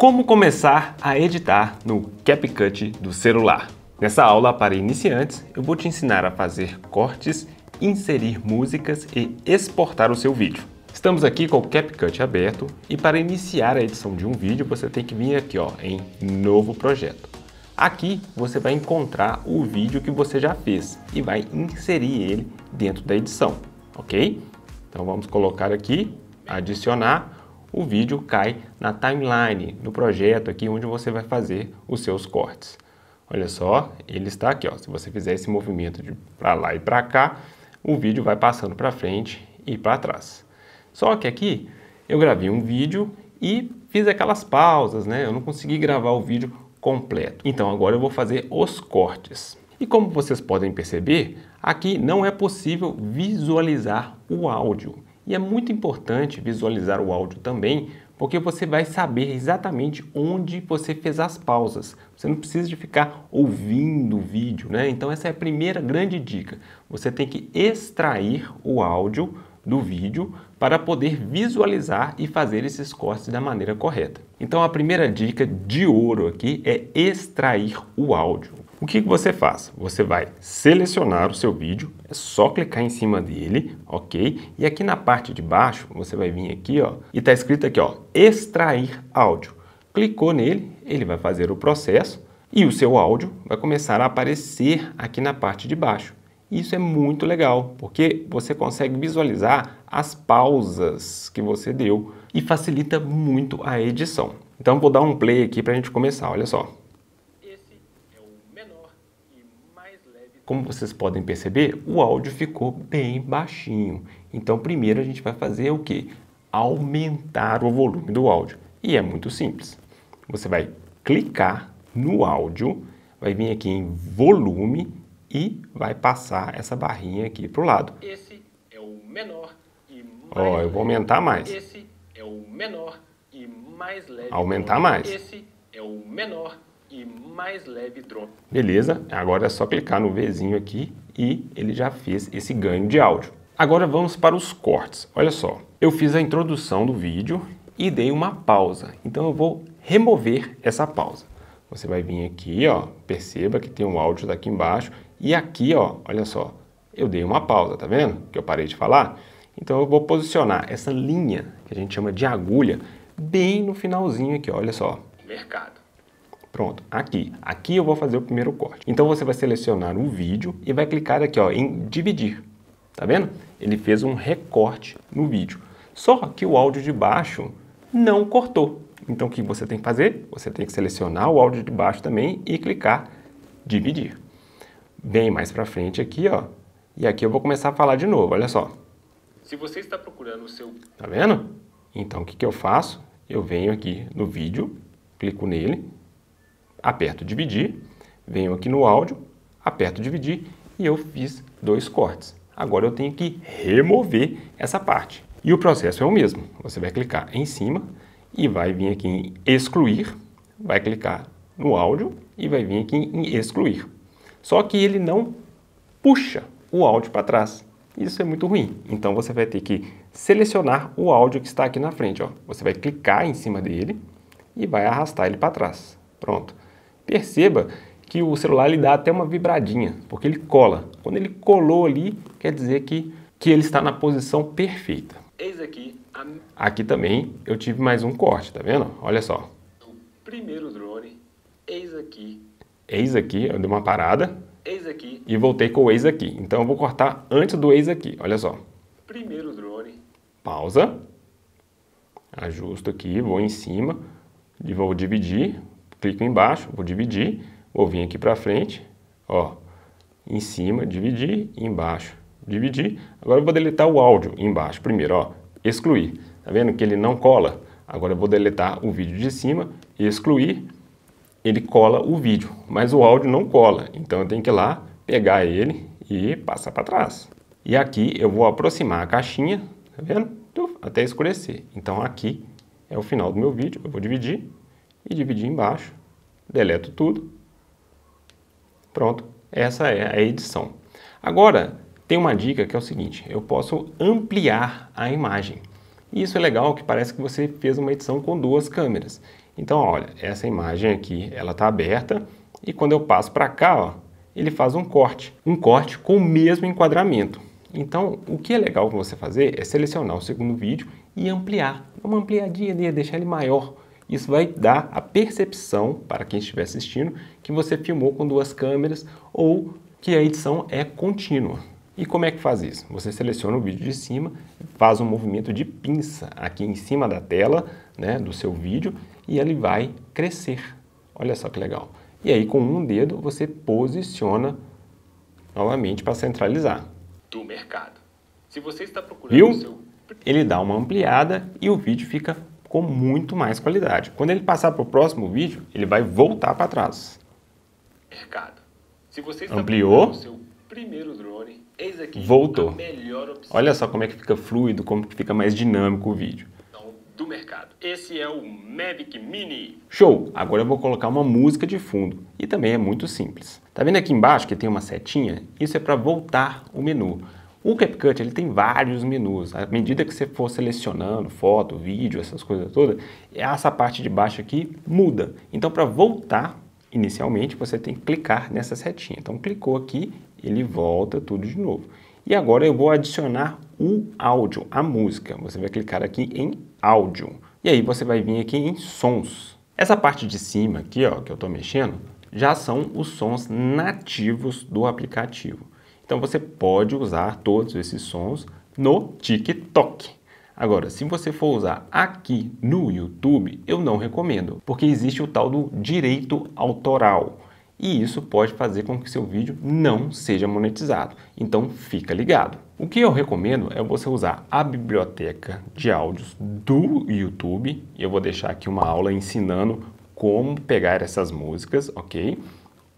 Como começar a editar no CapCut do celular? Nessa aula para iniciantes, eu vou te ensinar a fazer cortes, inserir músicas e exportar o seu vídeo. Estamos aqui com o CapCut aberto e para iniciar a edição de um vídeo você tem que vir aqui ó, em Novo Projeto. Aqui você vai encontrar o vídeo que você já fez e vai inserir ele dentro da edição, ok? Então vamos colocar aqui, adicionar, o vídeo cai na timeline, no projeto aqui onde você vai fazer os seus cortes. Olha só, ele está aqui, ó. se você fizer esse movimento de para lá e para cá, o vídeo vai passando para frente e para trás. Só que aqui eu gravei um vídeo e fiz aquelas pausas, né? Eu não consegui gravar o vídeo completo. Então agora eu vou fazer os cortes. E como vocês podem perceber, aqui não é possível visualizar o áudio. E é muito importante visualizar o áudio também, porque você vai saber exatamente onde você fez as pausas. Você não precisa de ficar ouvindo o vídeo, né? Então essa é a primeira grande dica. Você tem que extrair o áudio do vídeo para poder visualizar e fazer esses cortes da maneira correta. Então a primeira dica de ouro aqui é extrair o áudio. O que, que você faz? Você vai selecionar o seu vídeo, é só clicar em cima dele, ok? E aqui na parte de baixo, você vai vir aqui, ó, e está escrito aqui, ó, extrair áudio. Clicou nele, ele vai fazer o processo e o seu áudio vai começar a aparecer aqui na parte de baixo. Isso é muito legal, porque você consegue visualizar as pausas que você deu e facilita muito a edição. Então vou dar um play aqui para a gente começar, olha só. Como vocês podem perceber, o áudio ficou bem baixinho. Então, primeiro a gente vai fazer o que? Aumentar o volume do áudio. E é muito simples. Você vai clicar no áudio, vai vir aqui em volume e vai passar essa barrinha aqui para o lado. Esse é o menor e mais Ó, eu vou aumentar mais. Esse é o menor e mais leve. Aumentar mais. Esse é o menor e mais leve drone. Beleza, agora é só clicar no Vzinho aqui e ele já fez esse ganho de áudio. Agora vamos para os cortes. Olha só, eu fiz a introdução do vídeo e dei uma pausa. Então eu vou remover essa pausa. Você vai vir aqui, ó, perceba que tem um áudio daqui embaixo e aqui, ó, olha só, eu dei uma pausa, tá vendo? Que eu parei de falar. Então eu vou posicionar essa linha que a gente chama de agulha bem no finalzinho aqui, ó, olha só. Mercado. Pronto, aqui. Aqui eu vou fazer o primeiro corte. Então você vai selecionar o vídeo e vai clicar aqui ó, em dividir. Tá vendo? Ele fez um recorte no vídeo. Só que o áudio de baixo não cortou. Então o que você tem que fazer? Você tem que selecionar o áudio de baixo também e clicar dividir. Bem mais para frente aqui, ó. E aqui eu vou começar a falar de novo, olha só. Se você está procurando o seu... Tá vendo? Então o que, que eu faço? Eu venho aqui no vídeo, clico nele, aperto dividir, venho aqui no áudio, aperto dividir e eu fiz dois cortes. Agora eu tenho que remover essa parte. E o processo é o mesmo. Você vai clicar em cima e vai vir aqui em excluir, vai clicar no áudio e vai vir aqui em excluir. Só que ele não puxa o áudio para trás. Isso é muito ruim. Então você vai ter que selecionar o áudio que está aqui na frente. Ó. Você vai clicar em cima dele e vai arrastar ele para trás. Pronto. Perceba que o celular lhe dá até uma vibradinha, porque ele cola. Quando ele colou ali, quer dizer que, que ele está na posição perfeita. Eis aqui a... Aqui também eu tive mais um corte, tá vendo? Olha só. o primeiro drone. Eis aqui. Eis aqui, eu dei uma parada Eis aqui. e voltei com o eis aqui. Então eu vou cortar antes do eis aqui, olha só. Primeiro drone. Pausa. Ajusto aqui, vou em cima, e vou dividir, clico embaixo, vou dividir, vou vir aqui para frente, ó, em cima, dividir, embaixo, dividir. Agora eu vou deletar o áudio embaixo primeiro, ó, excluir. Tá vendo que ele não cola? Agora eu vou deletar o vídeo de cima, excluir, ele cola o vídeo, mas o áudio não cola. Então eu tenho que ir lá, pegar ele e passar para trás. E aqui eu vou aproximar a caixinha, tá vendo? Até escurecer. Então aqui é o final do meu vídeo, eu vou dividir e dividir embaixo, deleto tudo, pronto, essa é a edição. Agora, tem uma dica que é o seguinte, eu posso ampliar a imagem. E isso é legal, que parece que você fez uma edição com duas câmeras. Então, olha, essa imagem aqui, ela está aberta e quando eu passo para cá, ó, ele faz um corte, um corte com o mesmo enquadramento. Então, o que é legal você fazer é selecionar o segundo vídeo e ampliar, uma ampliadinha deixar ele maior. Isso vai dar a percepção para quem estiver assistindo que você filmou com duas câmeras ou que a edição é contínua. E como é que faz isso? Você seleciona o vídeo de cima, faz um movimento de pinça aqui em cima da tela né, do seu vídeo e ele vai crescer. Olha só que legal. E aí com um dedo você posiciona novamente para centralizar. Do mercado. Se você está procurando Viu? seu Ele dá uma ampliada e o vídeo fica com muito mais qualidade. Quando ele passar para o próximo vídeo, ele vai voltar para trás. mercado. Se você está Ampliou. seu primeiro drone, eis aqui Voltou. Olha só como é que fica fluido, como que fica mais dinâmico o vídeo. do mercado. Esse é o Mavic Mini. Show! Agora eu vou colocar uma música de fundo e também é muito simples. Tá vendo aqui embaixo que tem uma setinha? Isso é para voltar o menu. O CapCut ele tem vários menus. À medida que você for selecionando foto, vídeo, essas coisas todas, essa parte de baixo aqui muda. Então para voltar inicialmente você tem que clicar nessa setinha. Então clicou aqui, ele volta tudo de novo. E agora eu vou adicionar o áudio, a música. Você vai clicar aqui em áudio. E aí você vai vir aqui em sons. Essa parte de cima aqui, ó, que eu estou mexendo, já são os sons nativos do aplicativo. Então você pode usar todos esses sons no TikTok. Agora, se você for usar aqui no YouTube, eu não recomendo, porque existe o tal do direito autoral. E isso pode fazer com que seu vídeo não seja monetizado. Então fica ligado. O que eu recomendo é você usar a biblioteca de áudios do YouTube. Eu vou deixar aqui uma aula ensinando como pegar essas músicas, ok?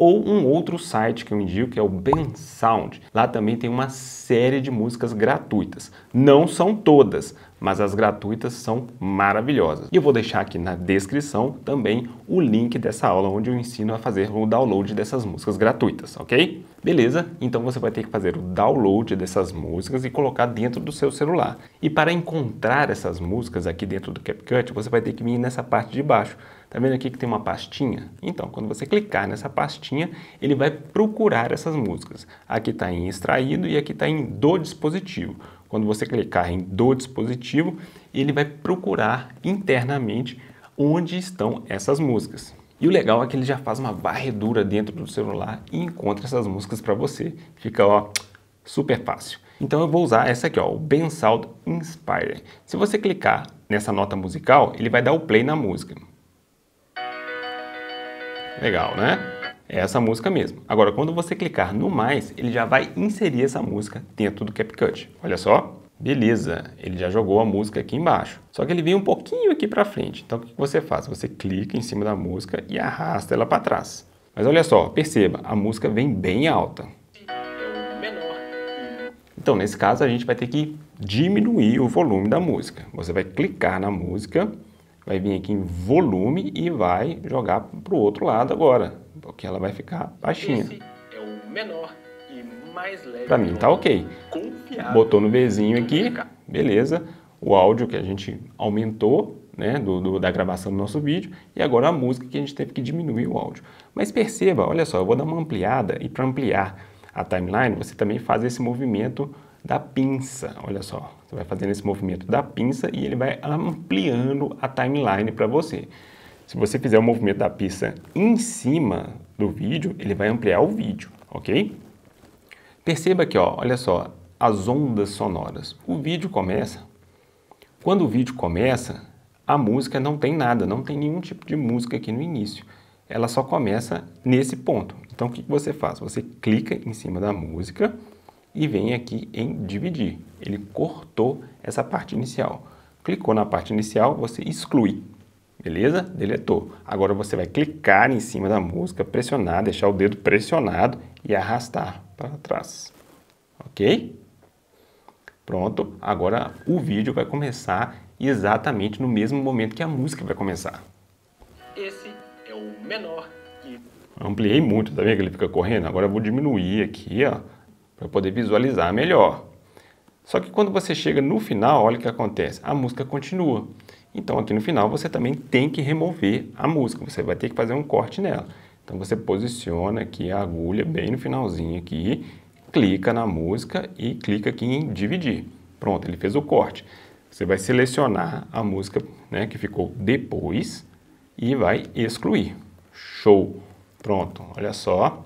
Ou um outro site que eu indico que é o Bensound. Lá também tem uma série de músicas gratuitas. Não são todas, mas as gratuitas são maravilhosas. E eu vou deixar aqui na descrição também o link dessa aula onde eu ensino a fazer o download dessas músicas gratuitas, ok? Beleza? Então você vai ter que fazer o download dessas músicas e colocar dentro do seu celular. E para encontrar essas músicas aqui dentro do CapCut, você vai ter que vir nessa parte de baixo. Tá vendo aqui que tem uma pastinha? Então, quando você clicar nessa pastinha, ele vai procurar essas músicas. Aqui está em extraído e aqui está em do dispositivo. Quando você clicar em do dispositivo, ele vai procurar internamente onde estão essas músicas. E o legal é que ele já faz uma varredura dentro do celular e encontra essas músicas para você. Fica, ó, super fácil. Então eu vou usar essa aqui, ó, o Bensound Inspire. Se você clicar nessa nota musical, ele vai dar o play na música. Legal, né? É essa música mesmo. Agora, quando você clicar no mais, ele já vai inserir essa música dentro do CapCut. Olha só. Beleza, ele já jogou a música aqui embaixo. Só que ele vem um pouquinho aqui para frente. Então, o que você faz? Você clica em cima da música e arrasta ela para trás. Mas olha só, perceba, a música vem bem alta. Então, nesse caso, a gente vai ter que diminuir o volume da música. Você vai clicar na música, vai vir aqui em volume e vai jogar para o outro lado agora, porque ela vai ficar baixinha. esse é o menor. Para mim tá ok. Botou no Vzinho do aqui, beleza. O áudio que a gente aumentou, né, do, do- da gravação do nosso vídeo, e agora a música que a gente teve que diminuir o áudio. Mas perceba, olha só, eu vou dar uma ampliada, e para ampliar a timeline, você também faz esse movimento da pinça, olha só. Você vai fazendo esse movimento da pinça e ele vai ampliando a timeline para você. Se você fizer o movimento da pinça em cima do vídeo, ele vai ampliar o vídeo, ok? Perceba aqui, ó, olha só, as ondas sonoras. O vídeo começa. Quando o vídeo começa, a música não tem nada, não tem nenhum tipo de música aqui no início. Ela só começa nesse ponto. Então o que você faz? Você clica em cima da música e vem aqui em dividir. Ele cortou essa parte inicial. Clicou na parte inicial, você exclui. Beleza? Deletou. Agora você vai clicar em cima da música, pressionar, deixar o dedo pressionado e arrastar para trás. Ok? Pronto. Agora o vídeo vai começar exatamente no mesmo momento que a música vai começar. Esse é o menor e Ampliei muito, tá vendo que ele fica correndo? Agora eu vou diminuir aqui, ó, para poder visualizar melhor. Só que quando você chega no final, olha o que acontece. A música continua. Então aqui no final você também tem que remover a música, você vai ter que fazer um corte nela. Então você posiciona aqui a agulha bem no finalzinho aqui, clica na música e clica aqui em dividir. Pronto, ele fez o corte. Você vai selecionar a música né, que ficou depois e vai excluir. Show! Pronto, olha só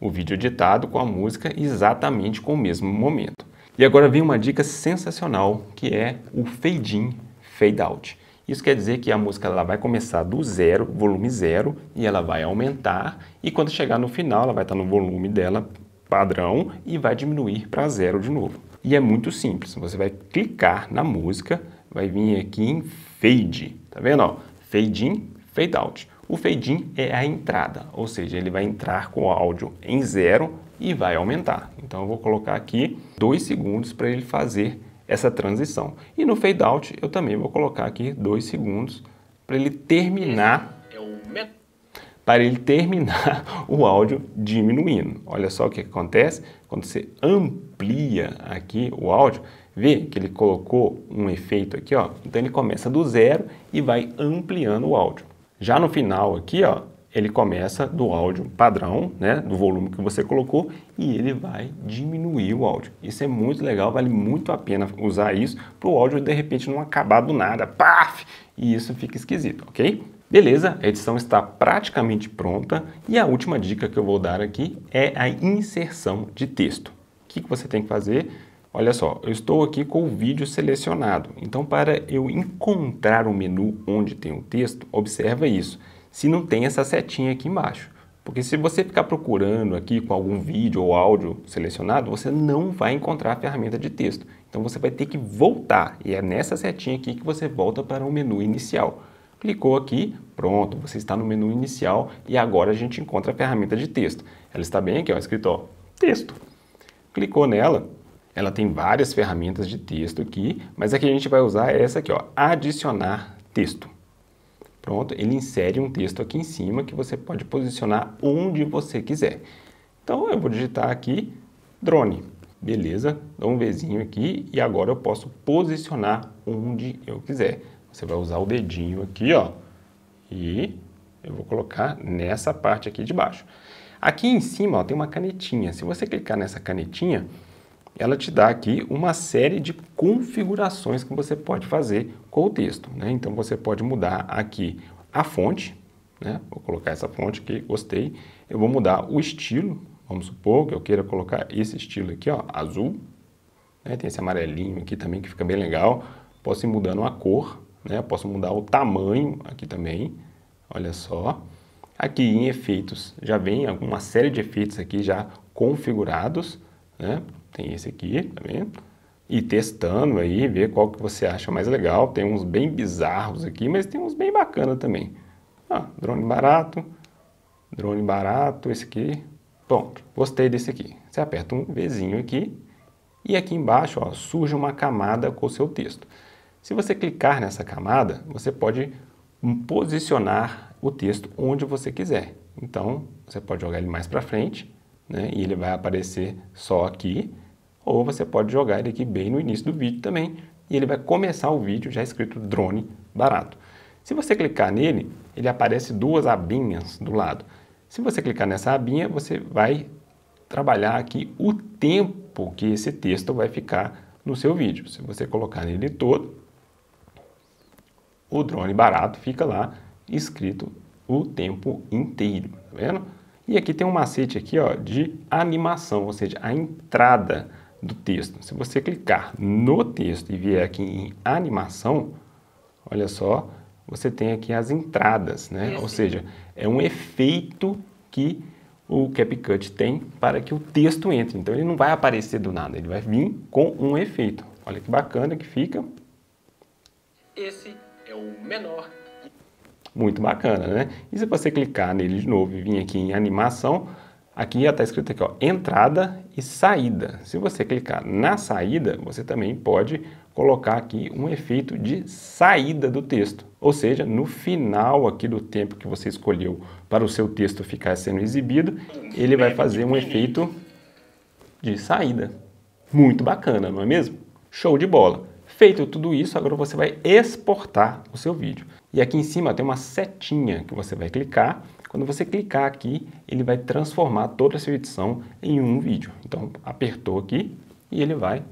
o vídeo editado com a música exatamente com o mesmo momento. E agora vem uma dica sensacional que é o fade in, fade out. Isso quer dizer que a música ela vai começar do zero, volume zero, e ela vai aumentar, e quando chegar no final ela vai estar no volume dela padrão e vai diminuir para zero de novo. E é muito simples, você vai clicar na música, vai vir aqui em fade, tá vendo? Ó? Fade in, fade out. O fade in é a entrada, ou seja, ele vai entrar com o áudio em zero e vai aumentar. Então eu vou colocar aqui dois segundos para ele fazer essa transição. E no fade out eu também vou colocar aqui dois segundos para ele terminar é para ele terminar o áudio diminuindo. Olha só o que acontece quando você amplia aqui o áudio, vê que ele colocou um efeito aqui, ó. Então ele começa do zero e vai ampliando o áudio. Já no final aqui, ó, ele começa do áudio padrão, né, do volume que você colocou, e ele vai diminuir o áudio. Isso é muito legal, vale muito a pena usar isso para o áudio de repente não acabar do nada, paf, e isso fica esquisito, ok? Beleza, a edição está praticamente pronta e a última dica que eu vou dar aqui é a inserção de texto. O que, que você tem que fazer? Olha só, eu estou aqui com o vídeo selecionado, então para eu encontrar o menu onde tem o texto, observa isso se não tem essa setinha aqui embaixo. Porque se você ficar procurando aqui com algum vídeo ou áudio selecionado, você não vai encontrar a ferramenta de texto. Então você vai ter que voltar e é nessa setinha aqui que você volta para o menu inicial. Clicou aqui, pronto, você está no menu inicial e agora a gente encontra a ferramenta de texto. Ela está bem aqui, ó, escrito ó, texto. Clicou nela, ela tem várias ferramentas de texto aqui, mas aqui a gente vai usar essa aqui, ó, adicionar texto. Pronto, ele insere um texto aqui em cima que você pode posicionar onde você quiser. Então eu vou digitar aqui drone. Beleza, dou um Vzinho aqui e agora eu posso posicionar onde eu quiser. Você vai usar o dedinho aqui, ó, e eu vou colocar nessa parte aqui de baixo. Aqui em cima ó, tem uma canetinha. Se você clicar nessa canetinha, ela te dá aqui uma série de configurações que você pode fazer com o texto. Né? Então você pode mudar aqui a fonte, né? vou colocar essa fonte aqui, gostei. Eu vou mudar o estilo, vamos supor que eu queira colocar esse estilo aqui, ó, azul. Né? Tem esse amarelinho aqui também que fica bem legal. Posso ir mudando a cor, né? posso mudar o tamanho aqui também, olha só. Aqui em efeitos já vem alguma série de efeitos aqui já configurados, né? Tem esse aqui, tá vendo? E testando aí, ver qual que você acha mais legal. Tem uns bem bizarros aqui, mas tem uns bem bacana também. Ah, drone barato, drone barato, esse aqui. Pronto, gostei desse aqui. Você aperta um Vzinho aqui e aqui embaixo ó, surge uma camada com o seu texto. Se você clicar nessa camada, você pode posicionar o texto onde você quiser. Então, você pode jogar ele mais para frente né, e ele vai aparecer só aqui ou você pode jogar ele aqui bem no início do vídeo também e ele vai começar o vídeo já escrito drone barato. Se você clicar nele, ele aparece duas abinhas do lado. Se você clicar nessa abinha, você vai trabalhar aqui o tempo que esse texto vai ficar no seu vídeo. Se você colocar nele todo, o drone barato fica lá escrito o tempo inteiro, tá vendo? E aqui tem um macete aqui, ó, de animação, ou seja, a entrada do texto. Se você clicar no texto e vier aqui em animação, olha só, você tem aqui as entradas, né? Ou seja, é um efeito que o CapCut tem para que o texto entre. Então ele não vai aparecer do nada, ele vai vir com um efeito. Olha que bacana que fica. Esse é o menor. Muito bacana, né? E se você clicar nele de novo e vir aqui em animação, Aqui já está escrito aqui, ó, entrada e saída. Se você clicar na saída, você também pode colocar aqui um efeito de saída do texto. Ou seja, no final aqui do tempo que você escolheu para o seu texto ficar sendo exibido, ele vai fazer um efeito de saída. Muito bacana, não é mesmo? Show de bola! Feito tudo isso, agora você vai exportar o seu vídeo. E aqui em cima tem uma setinha que você vai clicar. Quando você clicar aqui, ele vai transformar toda a sua edição em um vídeo. Então, apertou aqui e ele vai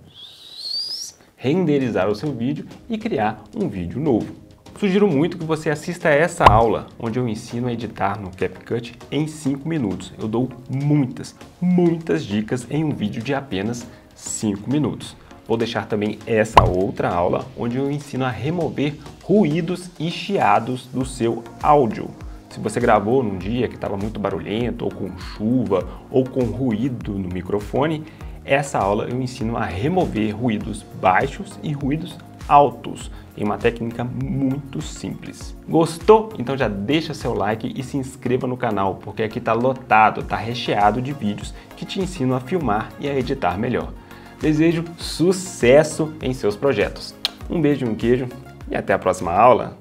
renderizar o seu vídeo e criar um vídeo novo. Sugiro muito que você assista a essa aula, onde eu ensino a editar no CapCut em 5 minutos. Eu dou muitas, muitas dicas em um vídeo de apenas 5 minutos. Vou deixar também essa outra aula onde eu ensino a remover ruídos e chiados do seu áudio. Se você gravou num dia que estava muito barulhento, ou com chuva, ou com ruído no microfone, essa aula eu ensino a remover ruídos baixos e ruídos altos em uma técnica muito simples. Gostou? Então já deixa seu like e se inscreva no canal, porque aqui está lotado, está recheado de vídeos que te ensinam a filmar e a editar melhor. Desejo sucesso em seus projetos. Um beijo e um queijo e até a próxima aula!